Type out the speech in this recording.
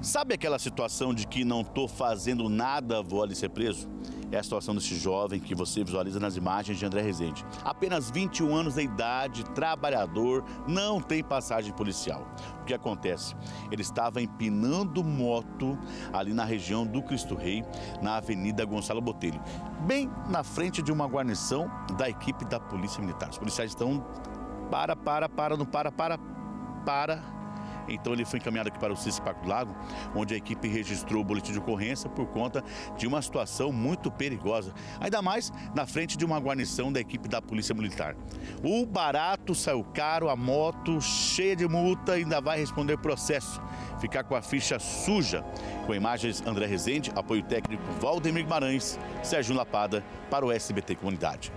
Sabe aquela situação de que não estou fazendo nada, vou ali ser preso? É a situação desse jovem que você visualiza nas imagens de André Rezende. Apenas 21 anos de idade, trabalhador, não tem passagem policial. O que acontece? Ele estava empinando moto ali na região do Cristo Rei, na Avenida Gonçalo Botelho, bem na frente de uma guarnição da equipe da Polícia Militar. Os policiais estão para, para, para, não para, para, para então ele foi encaminhado aqui para o CIS Parque do Lago, onde a equipe registrou o boletim de ocorrência por conta de uma situação muito perigosa, ainda mais na frente de uma guarnição da equipe da Polícia Militar. O barato saiu caro, a moto cheia de multa ainda vai responder processo. Ficar com a ficha suja. Com imagens André Rezende, apoio técnico Valdemir Guimarães, Sérgio Lapada para o SBT Comunidade.